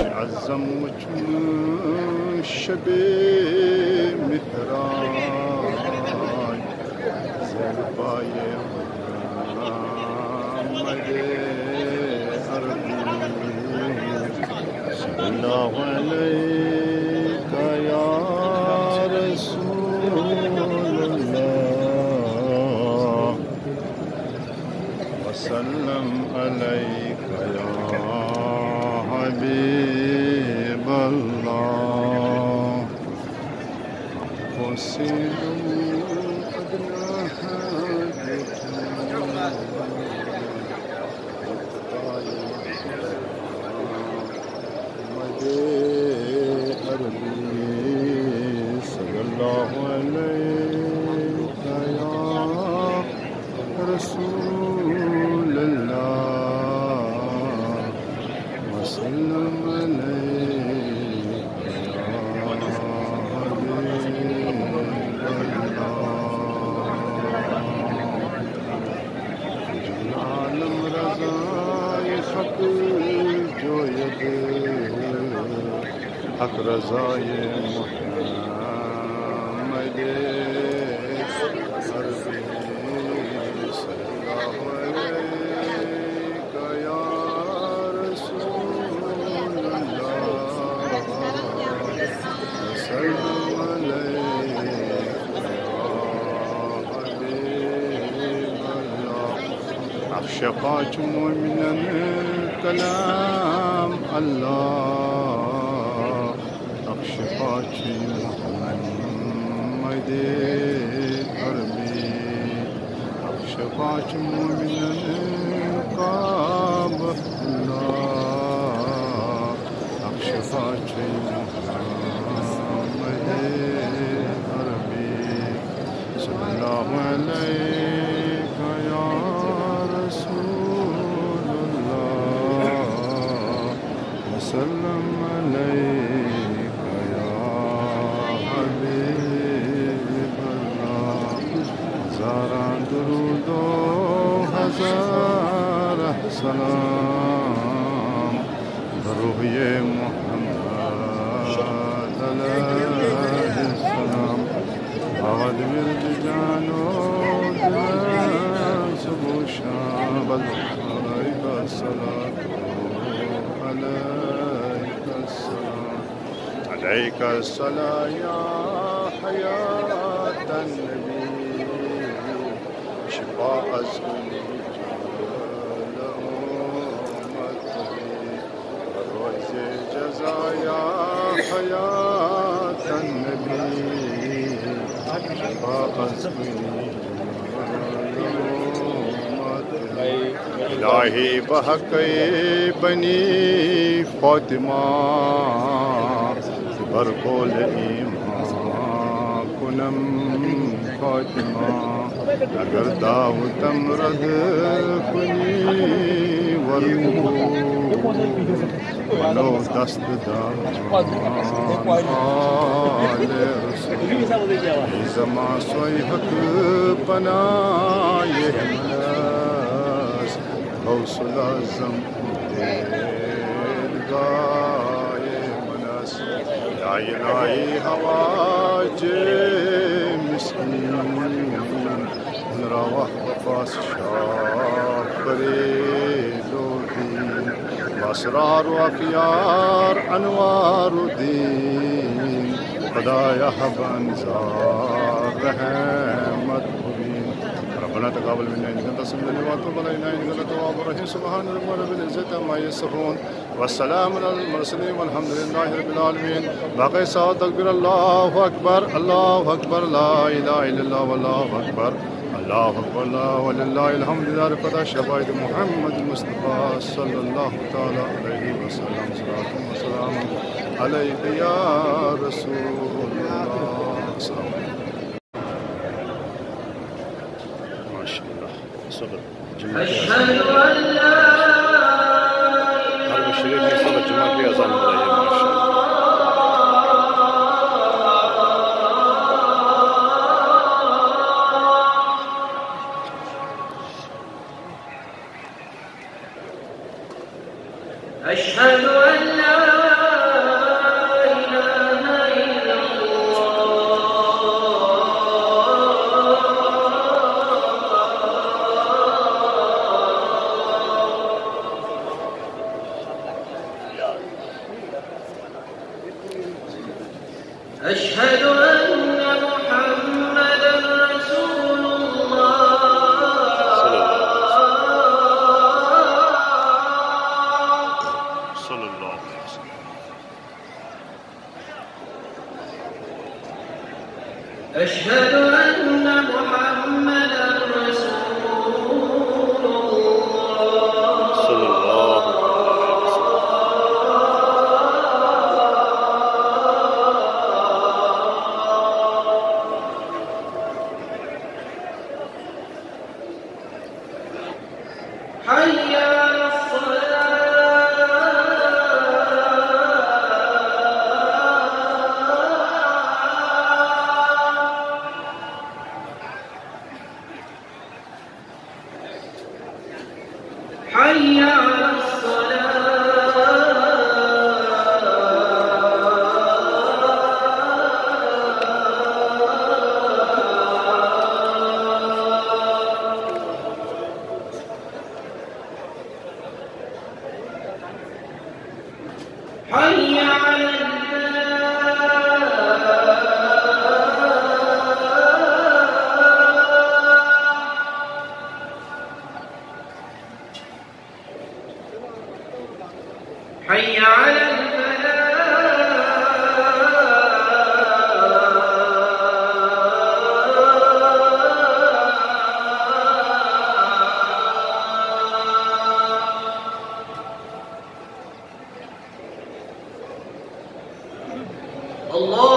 عزم الشبي مهراي زلفاي محمد أرضي صلى الله عليك. وسلم عليك يا حبيب الله. حسين أدنى صلى الله عليك يا رسول الله وسلم عليك يا حبيب الله العالم رضاي حق جويد حق رضاي محمد عشقات من الكلام. الله عشقات محمد عربي عشقات من القاب الله عشقات محمد عربي صلى الله عليك يا رسول الله وسلم عليك يا حبيب الله هزارا درود و هزار سلام. بروحی محمد علیه السلام. آقاد ورد جان و دلم صبح و شب عليك الصلاة عليك السلام. عليك الصلاة يا حياة النبي شفاء الزمن سایا حیات النبی۔ الہی بحق بنی فاطمہ۔ برقول ایمان کنم فاطمہ۔ تغلطا وتمرض كني والقوم ولو تصددان آل رسول زما صيحك پناه الناس حوصل اعظم دلگاه مناس لا يلاهي هواجم مسكين روح وفاس شاف بريد الدين واسرار وافيار انوار الدين خدايا حبا زار رحمت مبين ربنا تقبل منا انك انت السميع العليم وتب علينا انك انت التواب الرحيم سبحان ربك رب العزه عما يصفون والسلام على المرسلين والحمد لله رب العالمين باقي ساعة تكبير الله اكبر الله اكبر لا اله الا الله والله اكبر الله أكبر الله ولله الحمد لله قد شهد محمد المصطفى صلى الله تعالى عليه وسلم. صلاة وسلام عليك يا رسول الله. السلام ما شاء الله. صبر. جمعة أشهد أن لا إله إلا الله. الشريف صبر جمعة في أذان قريب الله. أشهد أن لا Allah.